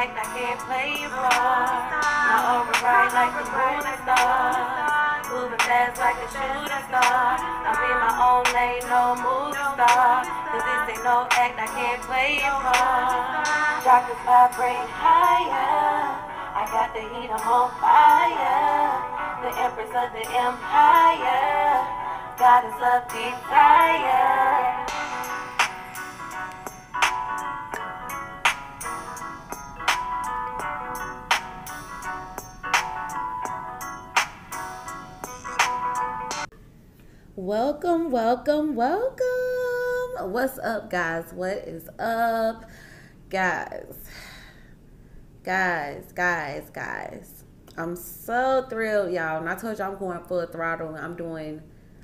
act, I can't play you wrong. My bright like moon and stars. Moving fast like a shooting star. I'm in my own lane, no movie star. Cause this ain't no act, I can't play you wrong. Chakras vibrate higher. I got the heat, I'm on fire. The empress of the empire. Goddess of desire. Welcome, welcome, welcome. What's up, guys? What is up, guys? Guys, guys, guys. I'm so thrilled, y'all. And I told you I'm going full throttle. I'm doing,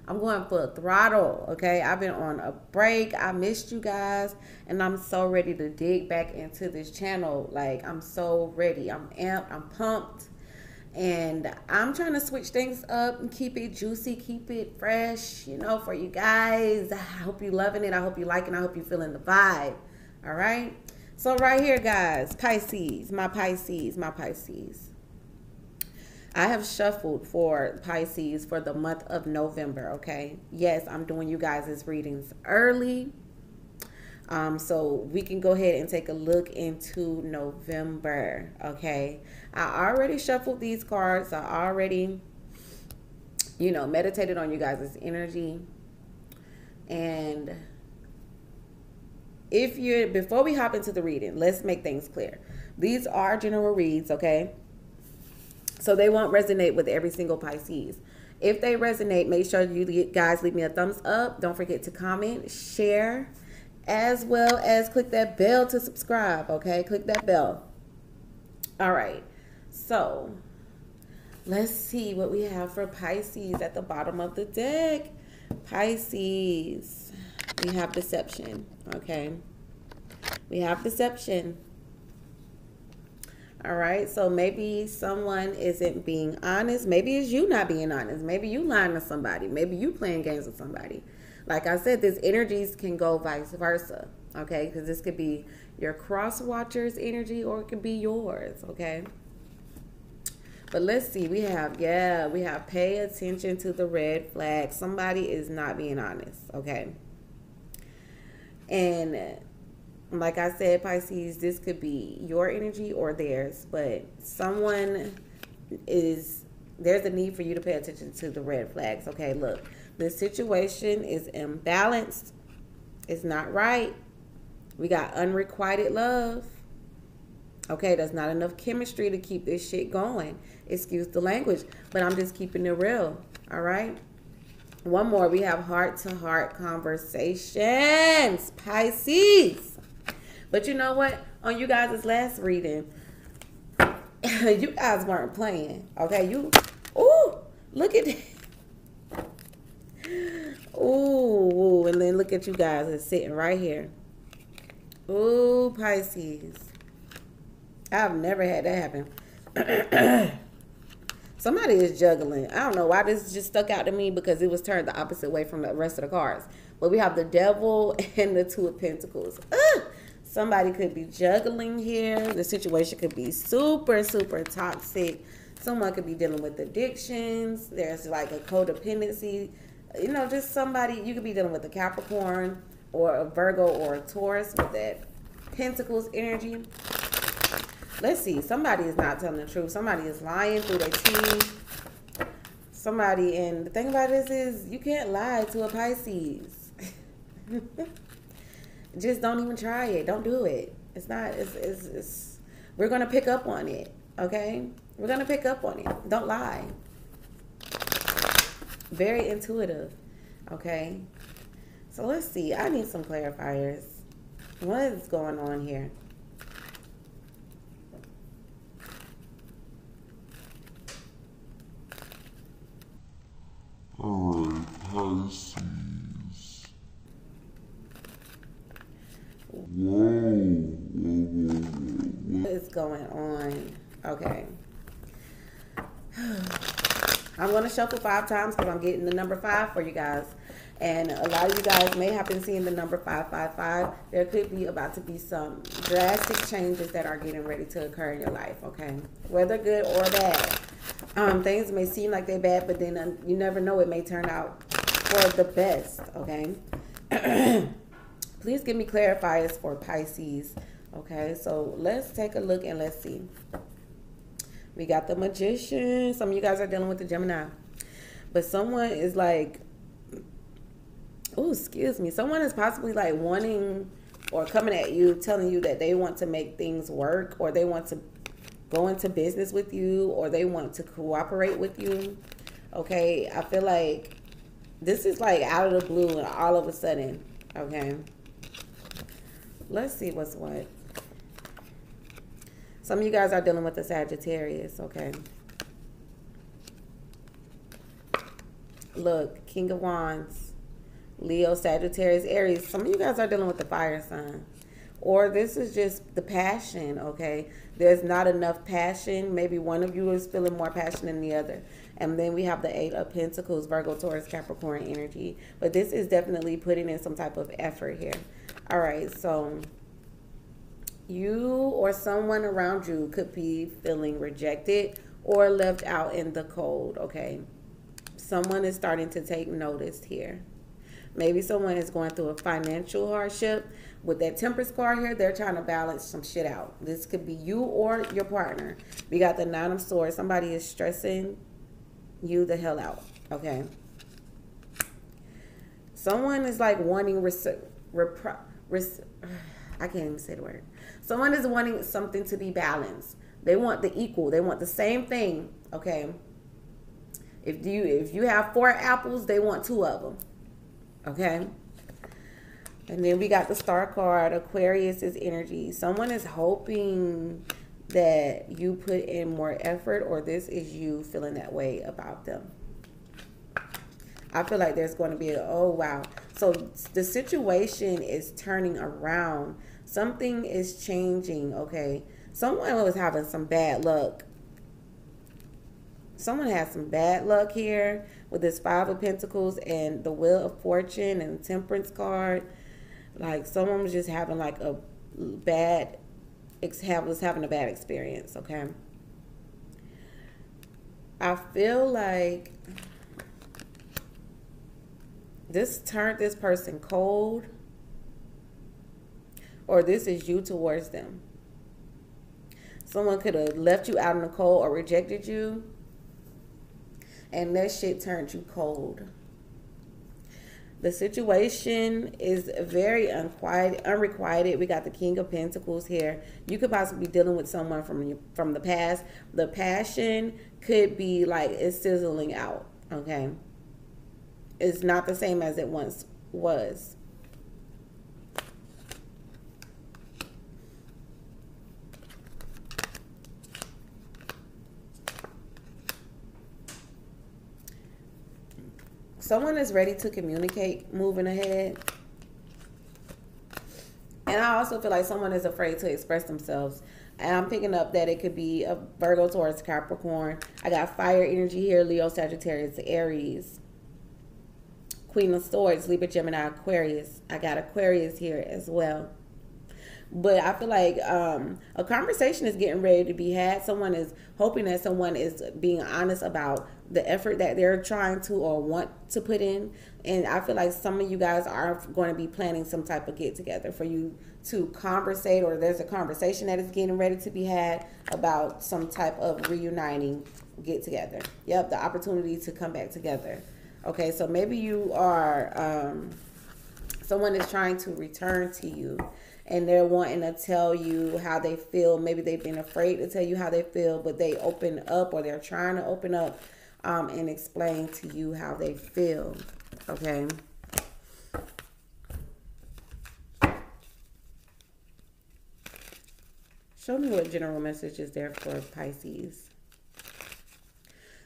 I'm going full throttle. Okay, I've been on a break. I missed you guys, and I'm so ready to dig back into this channel. Like I'm so ready. I'm amped. I'm pumped and I'm trying to switch things up and keep it juicy, keep it fresh, you know, for you guys. I hope you loving it. I hope you liking. I hope you feeling the vibe. All right. So right here, guys, Pisces, my Pisces, my Pisces. I have shuffled for Pisces for the month of November. Okay. Yes, I'm doing you guys' readings early. Um, so we can go ahead and take a look into November. Okay. I already shuffled these cards. I already, you know, meditated on you guys' energy. And if you're, before we hop into the reading, let's make things clear. These are general reads, okay? So they won't resonate with every single Pisces. If they resonate, make sure you guys leave me a thumbs up. Don't forget to comment, share, as well as click that bell to subscribe, okay? Click that bell. All right. So let's see what we have for Pisces at the bottom of the deck. Pisces, we have deception, okay? We have deception. All right, so maybe someone isn't being honest. Maybe it's you not being honest. Maybe you lying to somebody. Maybe you playing games with somebody. Like I said, these energies can go vice versa, okay? Because this could be your cross watcher's energy or it could be yours, okay? But let's see, we have, yeah, we have pay attention to the red flag. Somebody is not being honest, okay? And like I said, Pisces, this could be your energy or theirs, but someone is, there's a need for you to pay attention to the red flags, okay? Look, the situation is imbalanced, it's not right. We got unrequited love. Okay, that's not enough chemistry to keep this shit going excuse the language, but I'm just keeping it real. All right. One more. We have heart to heart conversations, Pisces. But you know what? On you guys' last reading, you guys weren't playing. Okay. You, ooh, look at that. Ooh, and then look at you guys. It's sitting right here. Ooh, Pisces. I've never had that happen. Somebody is juggling. I don't know why this just stuck out to me because it was turned the opposite way from the rest of the cards. But we have the devil and the two of pentacles. Ugh! Somebody could be juggling here. The situation could be super, super toxic. Someone could be dealing with addictions. There's like a codependency. You know, just somebody, you could be dealing with a Capricorn or a Virgo or a Taurus with that Pentacles energy. Let's see. Somebody is not telling the truth. Somebody is lying through their teeth. Somebody, and the thing about this is you can't lie to a Pisces. Just don't even try it. Don't do it. It's not, it's, it's, it's, we're going to pick up on it. Okay? We're going to pick up on it. Don't lie. Very intuitive. Okay? So let's see. I need some clarifiers. What is going on here? Alright, Pisces. Whoa, What is going on? Okay. I'm going to shuffle five times because I'm getting the number five for you guys. And a lot of you guys may have been seeing the number 555. There could be about to be some drastic changes that are getting ready to occur in your life, okay? Whether good or bad. Um, things may seem like they're bad, but then uh, you never know. It may turn out for the best, okay? Please give me clarifiers for Pisces, okay? So let's take a look and let's see. We got the Magician. Some of you guys are dealing with the Gemini. But someone is like oh, excuse me, someone is possibly like wanting or coming at you, telling you that they want to make things work or they want to go into business with you or they want to cooperate with you. Okay, I feel like this is like out of the blue and all of a sudden. Okay, let's see what's what. Some of you guys are dealing with the Sagittarius. Okay. Look, King of Wands. Leo, Sagittarius, Aries. Some of you guys are dealing with the fire sign. Or this is just the passion, okay? There's not enough passion. Maybe one of you is feeling more passion than the other. And then we have the Eight of Pentacles, Virgo, Taurus, Capricorn energy. But this is definitely putting in some type of effort here. All right, so you or someone around you could be feeling rejected or left out in the cold, okay? Someone is starting to take notice here. Maybe someone is going through a financial hardship. With that temperance card here, they're trying to balance some shit out. This could be you or your partner. We got the nine of swords. Somebody is stressing you the hell out. Okay. Someone is like wanting res- repro- I can't even say the word. Someone is wanting something to be balanced. They want the equal. They want the same thing. Okay. If you if you have four apples, they want two of them. Okay. And then we got the star card. Aquarius is energy. Someone is hoping that you put in more effort or this is you feeling that way about them. I feel like there's going to be a, oh, wow. So the situation is turning around. Something is changing, okay? Someone was having some bad luck. Someone has some bad luck here with this Five of Pentacles and the Wheel of Fortune and Temperance card. Like someone was just having like a bad, was having a bad experience. Okay. I feel like this turned this person cold, or this is you towards them. Someone could have left you out in the cold or rejected you and that shit turned you cold. The situation is very unquiet, unrequited. We got the King of Pentacles here. You could possibly be dealing with someone from from the past. The passion could be like it's sizzling out. Okay, it's not the same as it once was. Someone is ready to communicate moving ahead. And I also feel like someone is afraid to express themselves. And I'm picking up that it could be a Virgo, Taurus, Capricorn. I got fire energy here, Leo, Sagittarius, Aries. Queen of Swords, Libra, Gemini, Aquarius. I got Aquarius here as well. But I feel like um, a conversation is getting ready to be had. Someone is hoping that someone is being honest about the effort that they're trying to or want to put in. And I feel like some of you guys are going to be planning some type of get together for you to conversate, or there's a conversation that is getting ready to be had about some type of reuniting get together. Yep, the opportunity to come back together. Okay, so maybe you are, um, someone is trying to return to you and they're wanting to tell you how they feel. Maybe they've been afraid to tell you how they feel, but they open up or they're trying to open up um, and explain to you how they feel. Okay. Show me what general message is there for Pisces.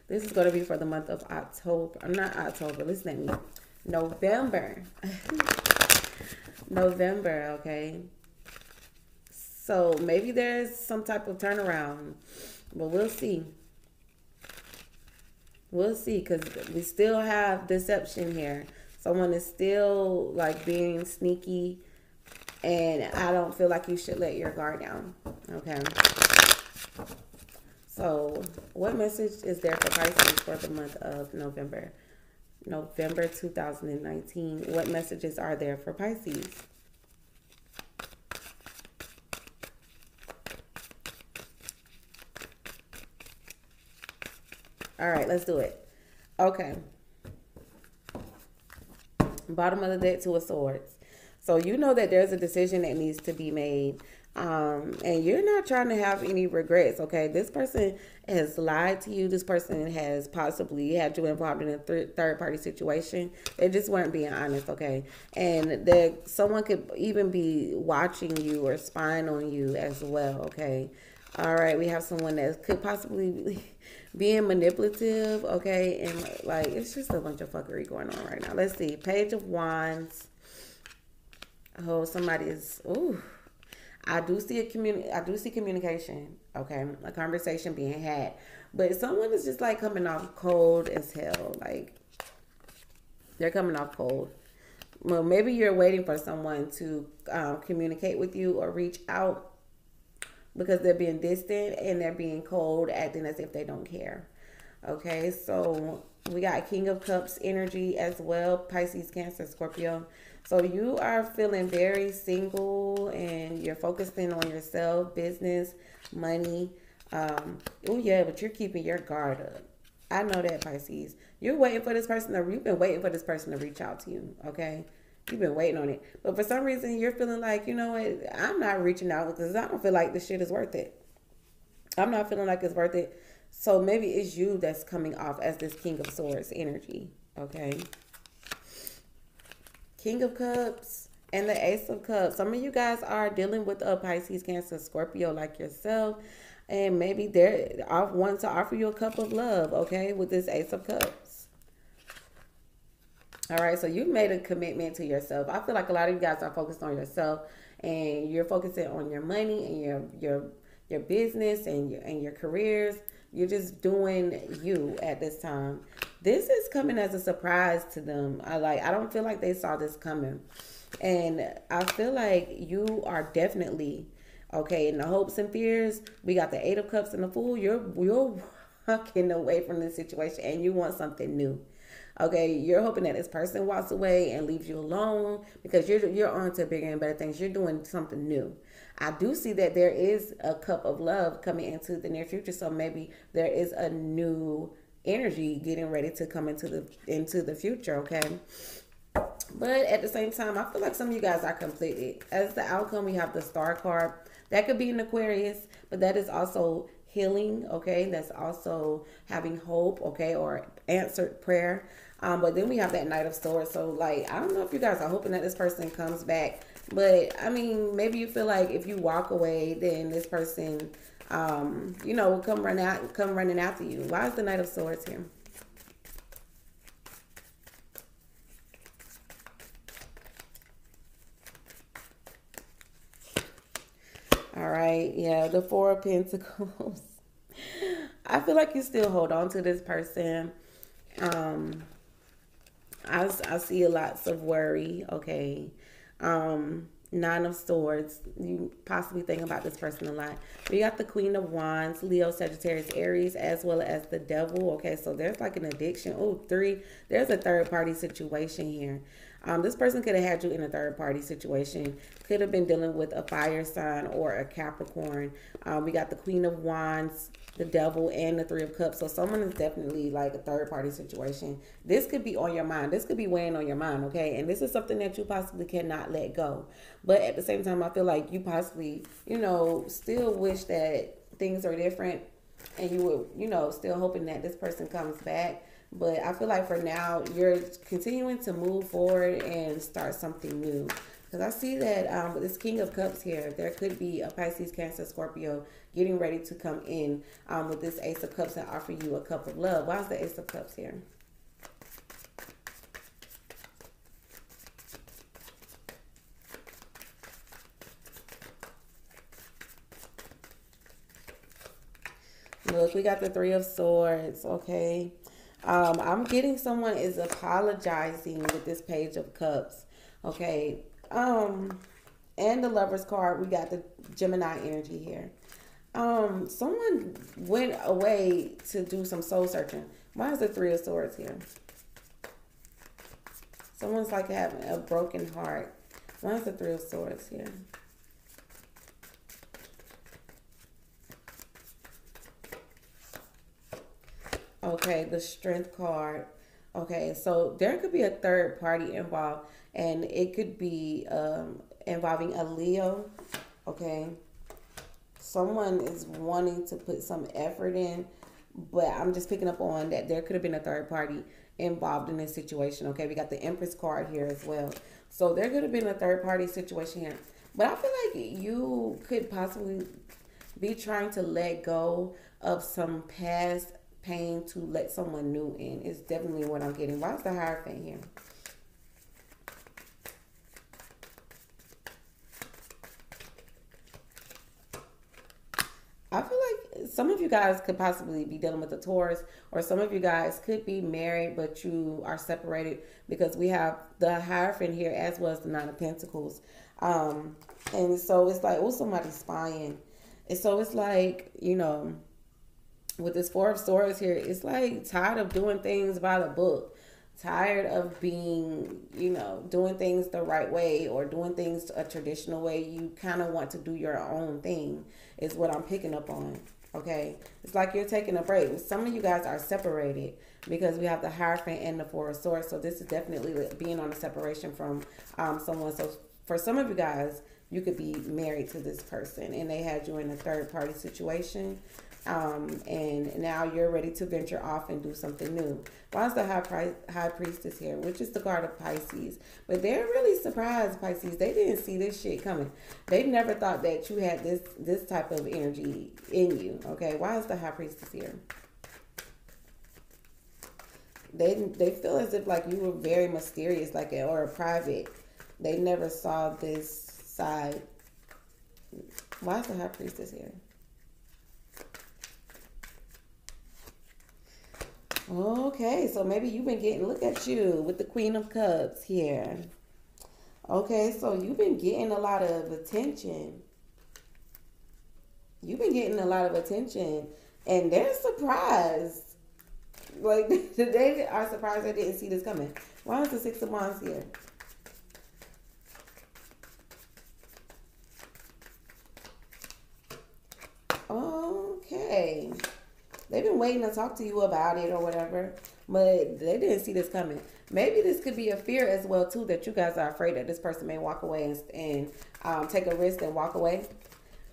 This is going to be for the month of October. I'm not October. Listen to me. November. November, okay? So maybe there's some type of turnaround, but we'll see. We'll see because we still have deception here. Someone is still like being sneaky, and I don't feel like you should let your guard down. Okay. So, what message is there for Pisces for the month of November? November 2019. What messages are there for Pisces? Let's do it. Okay. Bottom of the deck, Two of Swords. So you know that there's a decision that needs to be made. Um, and you're not trying to have any regrets, okay? This person has lied to you. This person has possibly had you involved in a th- third party situation. They just weren't being honest, okay? And that someone could even be watching you or spying on you as well, okay? All right, we have someone that could possibly be being manipulative, okay, and like it's just a bunch of fuckery going on right now. Let's see, Page of Wands. Oh, somebody is. Ooh, I do see a communi- I do see communication. Okay, a conversation being had, but someone is just like coming off cold as hell. Like they're coming off cold. Well, maybe you're waiting for someone to um, communicate with you or reach out because they're being distant and they're being cold, acting as if they don't care. Okay, so we got King of Cups energy as well, Pisces, Cancer, Scorpio. So you are feeling very single and you're focusing on yourself, business, money. Um, oh yeah, but you're keeping your guard up. I know that Pisces. You're waiting for this person to you've been waiting for this person to reach out to you, okay? You've been waiting on it. But for some reason, you're feeling like, you know what, I'm not reaching out because I don't feel like this shit is worth it. I'm not feeling like it's worth it. So maybe it's you that's coming off as this King of Swords energy. Okay. King of Cups and the Ace of Cups. Some of you guys are dealing with a Pisces, Cancer, Scorpio like yourself. And maybe they're off wanting to offer you a cup of love, okay, with this Ace of Cups. All right, so you've made a commitment to yourself. I feel like a lot of you guys are focused on yourself and you're focusing on your money and your your your business and your and your careers. You're just doing you at this time. This is coming as a surprise to them. I like I don't feel like they saw this coming. And I feel like you are definitely okay in the hopes and fears. We got the eight of cups and the fool. You're you're walking away from this situation and you want something new. Okay, you're hoping that this person walks away and leaves you alone because you're you're on to bigger and better things. You're doing something new. I do see that there is a cup of love coming into the near future, so maybe there is a new energy getting ready to come into the into the future. Okay. But at the same time, I feel like some of you guys are completed. As the outcome, we have the star card. That could be an Aquarius, but that is also healing, okay? That's also having hope, okay, or answered prayer. Um, but then we have that Knight of Swords. So, like, I don't know if you guys are hoping that this person comes back. But, I mean, maybe you feel like if you walk away, then this person, um, you know, will come run out, come running after you. Why is the Knight of Swords here? Right, yeah, the Four of Pentacles. I feel like you still hold on to this person. Um, I, I see lots of worry. Okay. Um, Nine of Swords. You possibly think about this person a lot. We got the Queen of Wands, Leo, Sagittarius, Aries, as well as the Devil. Okay, so there's like an addiction. Oh, three. There's a third party situation here. Um, this person could have had you in a third party situation. Could have been dealing with a fire sign or a Capricorn. Um, we got the Queen of Wands, the Devil, and the Three of Cups. So someone is definitely like a third party situation. This could be on your mind. This could be weighing on your mind, okay? And this is something that you possibly cannot let go. But at the same time, I feel like you possibly, you know, still wish that things are different and you were, you know, still hoping that this person comes back but I feel like for now, you're continuing to move forward and start something new. Because I see that um, with this King of Cups here, there could be a Pisces, Cancer, Scorpio getting ready to come in um, with this Ace of Cups and offer you a cup of love. Why is the Ace of Cups here? Look, we got the Three of Swords, okay? Um, I'm getting someone is apologizing with this page of cups. Okay. Um, and the lover's card, we got the Gemini energy here. Um, someone went away to do some soul searching. Why is the three of swords here? Someone's like having a broken heart. Why is the three of swords here? Okay, the strength card. Okay, so there could be a third party involved, and it could be um, involving a Leo. Okay, someone is wanting to put some effort in, but I'm just picking up on that there could have been a third party involved in this situation. Okay, we got the Empress card here as well, so there could have been a third party situation here. But I feel like you could possibly be trying to let go of some past pain to let someone new in. It's definitely what I'm getting. Why is the Hierophant here? I feel like some of you guys could possibly be dealing with a Taurus, or some of you guys could be married, but you are separated because we have the Hierophant here as well as the Nine of Pentacles. Um, and so it's like, oh, somebody's spying. And so it's like, you know, with this four of swords here it's like tired of doing things by the book. Tired of being you know doing things the right way or doing things a traditional way. You kind of want to do your own thing is what i'm picking up on okay? It's like you're taking a break. Some of you guys are separated because we have the hierophant and the four of swords. So this is definitely being on a separation from um, someone. So for some of you guys you could be married to this person and they had you in a third party situation um, and now you're ready to venture off and do something new. Why is the high, pri- high priestess here, which is the card of Pisces? But they're really surprised, Pisces. They didn't see this shit coming. They never thought that you had this this type of energy in you. Okay, why is the high priestess here? They they feel as if like you were very mysterious, like or private. They never saw this side. Why is the high priestess here? Okay, so maybe you've been getting, look at you with the Queen of Cups here. Okay, so you've been getting a lot of attention. You've been getting a lot of attention, and they're surprised. Like, they are surprised they didn't see this coming. Why is the Six of Wands here? Okay. They've been waiting to talk to you about it or whatever, but they didn't see this coming. Maybe this could be a fear as well too that you guys are afraid that this person may walk away and, and um, take a risk and walk away.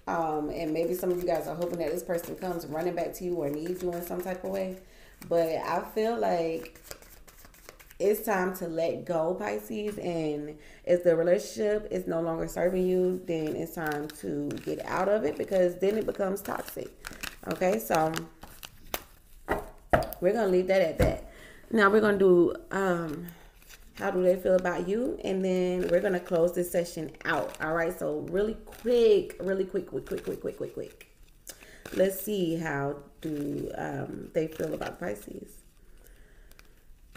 Um, and maybe some of you guys are hoping that this person comes running back to you or needs you in some type of way. But I feel like it's time to let go, Pisces. And if the relationship is no longer serving you, then it's time to get out of it because then it becomes toxic. Okay, so we're gonna leave that at that. Now we're gonna do um how do they feel about you? And then we're gonna close this session out. All right so really quick really quick quick quick quick quick quick quick. Let's see how do um they feel about pisces.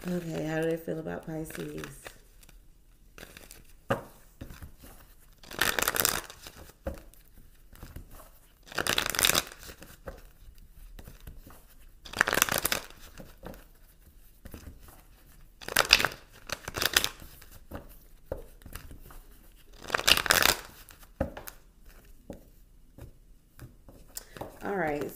Okay how do they feel about pisces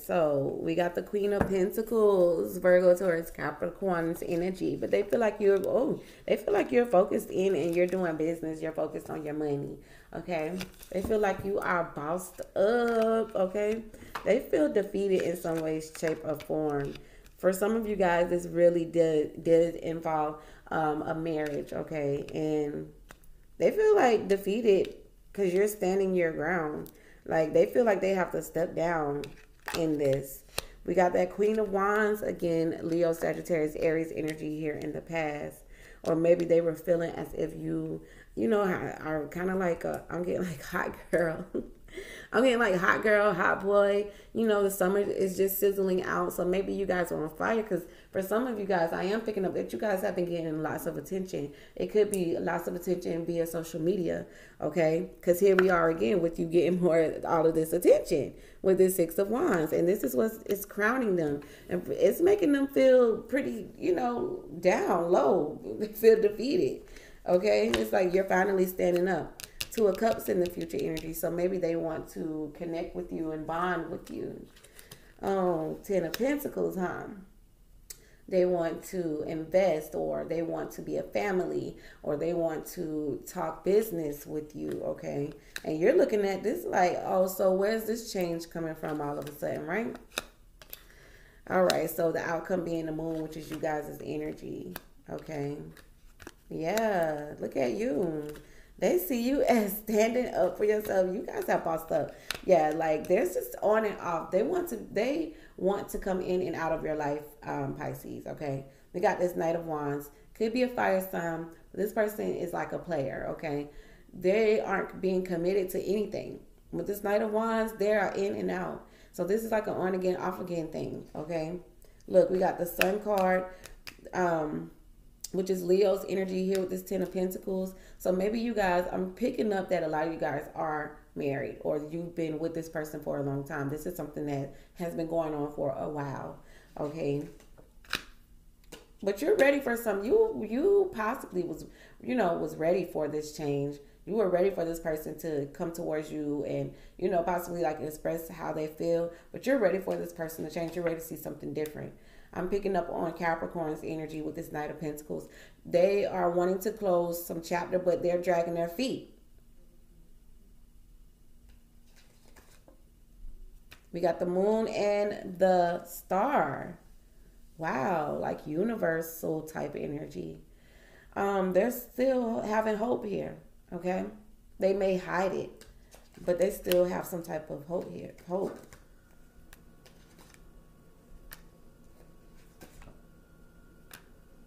So we got the Queen of Pentacles, Virgo, Taurus, Capricorn's energy, but they feel like you're oh, they feel like you're focused in and you're doing business. You're focused on your money. Okay, they feel like you are bossed up. Okay, they feel defeated in some way, shape, or form. For some of you guys, this really did did involve um, a marriage. Okay, and they feel like defeated because you're standing your ground. Like they feel like they have to step down in this. We got that Queen of Wands, again, Leo, Sagittarius, Aries energy here in the past. Or maybe they were feeling as if you, you know, are kind of like, a, I'm getting like hot girl. Mean, like hot girl, hot boy. You know, the summer is just sizzling out. So maybe you guys are on fire because for some of you guys, I am picking up that you guys have been getting lots of attention. It could be lots of attention via social media. Okay. Because here we are again with you getting more, all of this attention with this Six of Wands. And this is what is crowning them. And it's making them feel pretty, you know, down, low, feel defeated. Okay. It's like you're finally standing up. Two of Cups in the future energy. So maybe they want to connect with you and bond with you. Oh, Ten of Pentacles, huh? They want to invest or they want to be a family or they want to talk business with you, okay? And you're looking at this like, oh, so where's this change coming from all of a sudden, right? All right, so the outcome being the moon, which is you guys' energy, okay? Yeah, look at you. They see you as standing up for yourself. You guys have bossed up. Yeah, like there's just on and off. They want to they want to come in and out of your life, um, Pisces. Okay. We got this Knight of Wands. Could be a fire sign. This person is like a player, okay? They aren't being committed to anything. With this Knight of Wands, they are in and out. So this is like an on again, off again thing, okay? Look, we got the Sun card. Um, which is Leo's energy here with this Ten of Pentacles. So maybe you guys, I'm picking up that a lot of you guys are married or you've been with this person for a long time. This is something that has been going on for a while. Okay. But you're ready for some you you possibly was you know was ready for this change. You were ready for this person to come towards you and you know possibly like express how they feel, but you're ready for this person to change. You're ready to see something different. I'm picking up on Capricorn's energy with this Knight of Pentacles. They are wanting to close some chapter, but they're dragging their feet. We got the moon and the star. Wow, like universal type energy. Um, they're still having hope here. Okay, they may hide it, but they still have some type of hope here. Hope.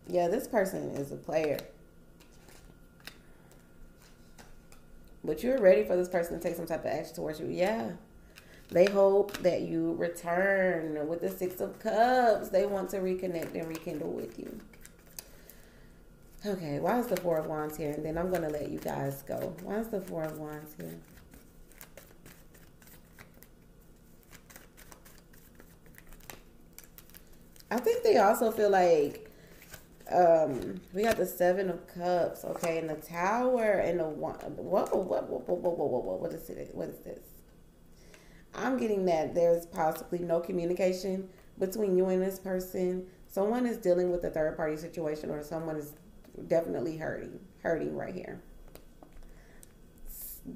Yeah, this person is a player. But you're ready for this person to take some type of action towards you. Yeah. They hope that you return with the Six of Cups. They want to reconnect and rekindle with you. Okay, why is the Four of Wands here? And then I'm going to let you guys go. Why is the Four of Wands here? I think they also feel like um we got the seven of cups okay and the tower and the one whoa whoa whoa whoa whoa whoa, whoa. what is it what is this? I'm getting that there's possibly no communication between you and this person. Someone is dealing with a third party situation or someone is definitely hurting hurting right here.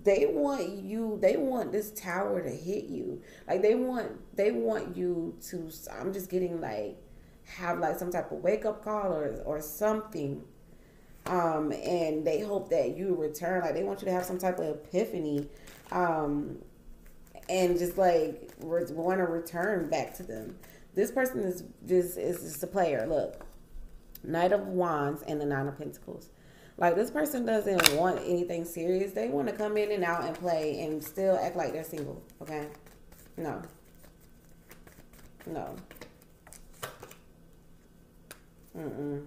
They want you they want this tower to hit you. Like they want they want you to i'm just getting like have like some type of wake up call or or something. Um, and they hope that you return. Like they want you to have some type of epiphany, um, and just like want to return back to them. This person is just is just a player. Look, Knight of Wands and the Nine of Pentacles. Like this person doesn't want anything serious. They want to come in and out and play and still act like they're single. Okay, no, no. Mm-mm.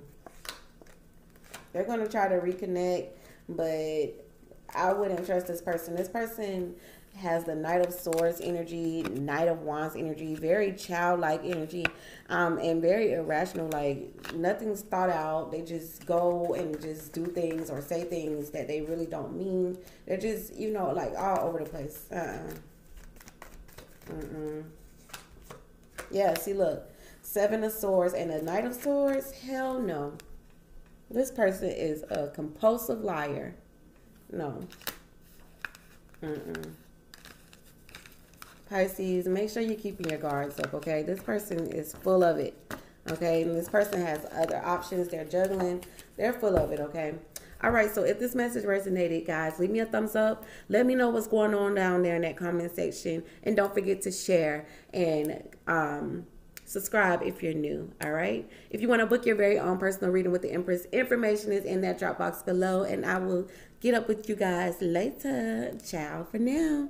They're gonna try to reconnect, but I wouldn't trust this person. This person has the Knight of Swords energy, Knight of Wands energy, very childlike energy, um, and very irrational. Like nothing's thought out. They just go and just do things or say things that they really don't mean. They're just, you know, like all over the place. Uh-uh. Mm-mm. Yeah, see, look. Seven of Swords and a Knight of Swords? Hell no. This person is a compulsive liar. No. Mm-mm. Pisces, make sure you're keeping your guards up, okay? This person is full of it, okay? And this person has other options. They're juggling. They're full of it, okay? All right, so if this message resonated, guys, leave me a thumbs up. Let me know what's going on down there in that comment section. And don't forget to share and um, subscribe if you're new. All right. If you want to book your very own personal reading with the Empress, information is in that drop box below, and I will get up with you guys later. Ciao for now.